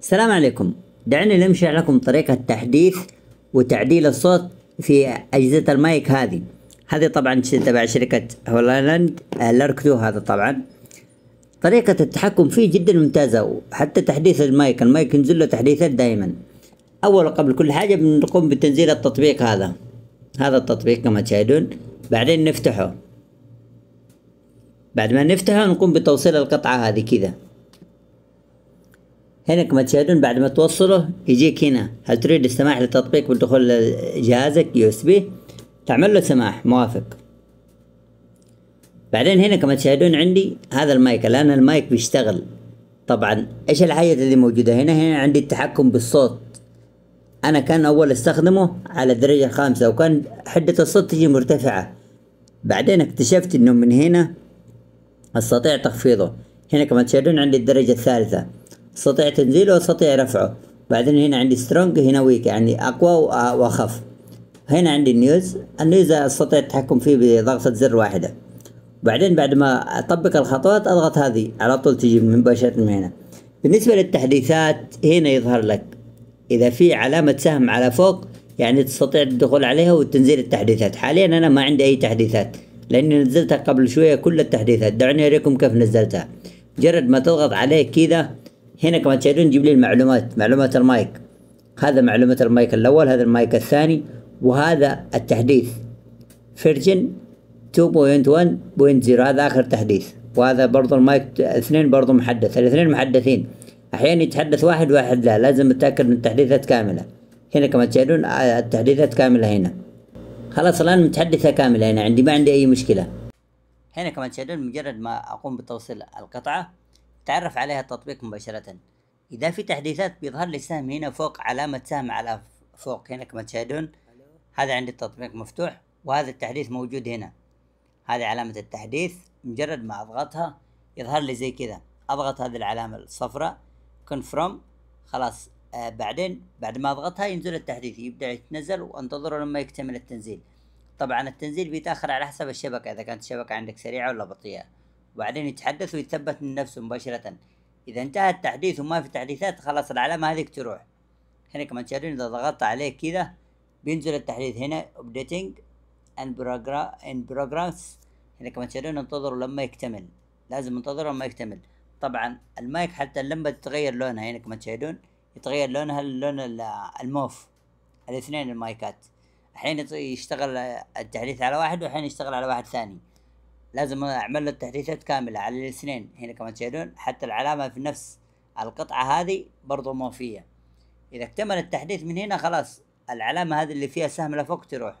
السلام عليكم. دعوني نمشي لكم طريقة تحديث وتعديل الصوت في أجهزة المايك هذه. هذه طبعا تبع شركة Hollyland. آه، Lark 2 هذا طبعا. طريقة التحكم فيه جدا ممتازة وحتى تحديث المايك. المايك ينزل له تحديثات دائما أول وقبل كل حاجة بنقوم بتنزيل التطبيق هذا. هذا التطبيق كما تشاهدون. بعدين نفتحه. بعد ما نفتحه نقوم بتوصيل القطعة هذه كذا. هنا كما تشاهدون بعد ما توصله يجيك هنا. هل تريد السماح للتطبيق بالدخول لجهازك USB؟ تعمل له سماح موافق. بعدين هنا كما تشاهدون عندي هذا المايك. الآن المايك بيشتغل. طبعا إيش الحاجة اللي موجودة هنا؟ هنا عندي التحكم بالصوت. أنا كان أول أستخدمه على الدرجة الخامسة وكان حدة الصوت تجي مرتفعة. بعدين اكتشفت إنه من هنا أستطيع تخفيضه. هنا كما تشاهدون عندي الدرجة الثالثة. استطيع تنزيله واستطيع رفعه. بعدين هنا عندي strong هنا weak يعني أقوى وأخف. هنا عندي ال noise ال noise أستطيع التحكم فيه بضغطة زر واحدة. بعدين بعد ما أطبق الخطوات أضغط هذه. على طول تجي مباشرة من هنا. بالنسبة للتحديثات هنا يظهر لك. إذا في علامة سهم على فوق يعني تستطيع الدخول عليها وتنزيل التحديثات. حاليا أنا ما عندي أي تحديثات لأني نزلتها قبل شوية كل التحديثات. دعوني اوريكم كيف نزلتها. مجرد ما تضغط عليه كذا هنا كما تشاهدون يجيب لي المعلومات معلومات المايك. هذا معلومة المايك الأول هذا المايك الثاني وهذا التحديث. version 2.1.0 هذا آخر تحديث. وهذا برضو المايك اثنين برضو محدث الاثنين محدثين. أحيانا يتحدث واحد واحد لا لازم اتاكد من التحديثات كاملة. هنا كما تشاهدون آه، التحديثات كاملة هنا. خلاص الآن متحدثة كاملة هنا عندي ما عندي أي مشكلة. هنا كما تشاهدون مجرد ما أقوم بتوصيل القطعة. تعرف عليها التطبيق مباشرة. إذا في تحديثات بيظهر لي سهم هنا فوق علامة سهم على فوق هنا كما تشاهدون. هذا عندي التطبيق مفتوح وهذا التحديث موجود هنا. هذه علامة التحديث مجرد ما أضغطها يظهر لي زي كذا. أضغط هذه العلامة الصفراء confirm خلاص آه بعدين بعد ما أضغطها ينزل التحديث يبدأ يتنزل وأنتظره لما يكتمل التنزيل. طبعا التنزيل بيتأخر على حسب الشبكة إذا كانت الشبكة عندك سريعة ولا بطيئة. وبعدين يتحدث ويتثبت من نفسه مباشرة. إذا انتهى التحديث وما في تحديثات خلاص العلامة هذيك تروح. هنا كمان تشاهدون إذا ضغطت عليه كذا بينزل التحديث هنا updating and programs هنا كمان تشاهدون انتظروا لما يكتمل. لازم انتظروا لما يكتمل. طبعا المايك حتى اللمبة تتغير لونها. هنا كما تشاهدون يتغير لونها اللون ال- الموف. الاثنين المايكات. يت- يشتغل التحديث على واحد واحيانا يشتغل على واحد ثاني. لازم أعمل له التحديثات كاملة على الاثنين. هنا كما تشاهدون حتى العلامة في نفس القطعة هذه برضو موفية إذا اكتمل التحديث من هنا خلاص العلامة هذه اللي فيها سهم لفوق تروح.